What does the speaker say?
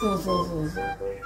是是是是。